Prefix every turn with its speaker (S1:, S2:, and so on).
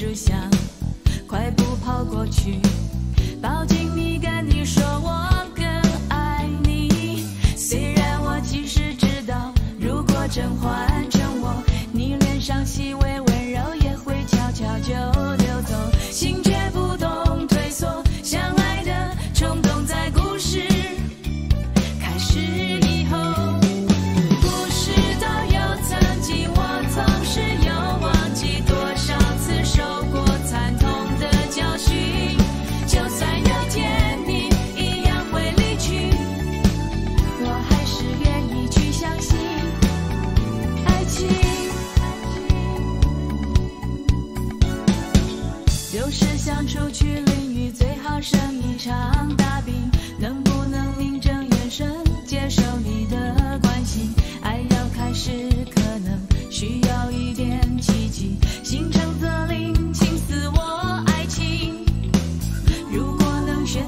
S1: 只想快步跑过去抱紧你跟你说我更爱你虽然我其实知道如果真怀有时想出去淋雨最好生一场大病。能不能名正言顺接受你的关心？爱要开始可能需要一点奇迹。心诚则灵请赐我爱情。如果能选